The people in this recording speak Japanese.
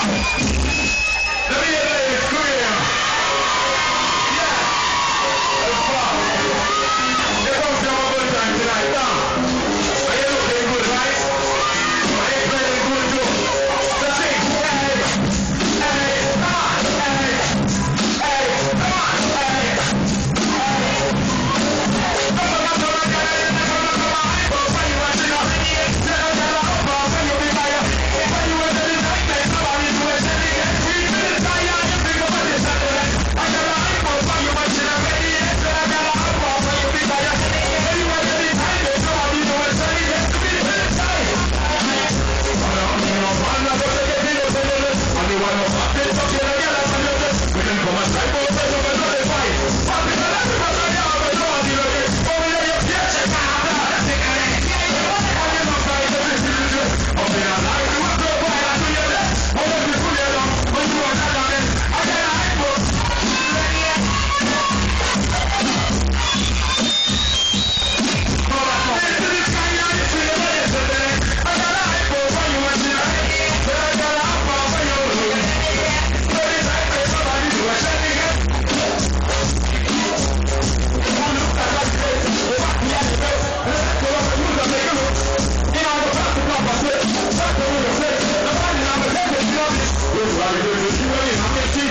Thank you. すごい!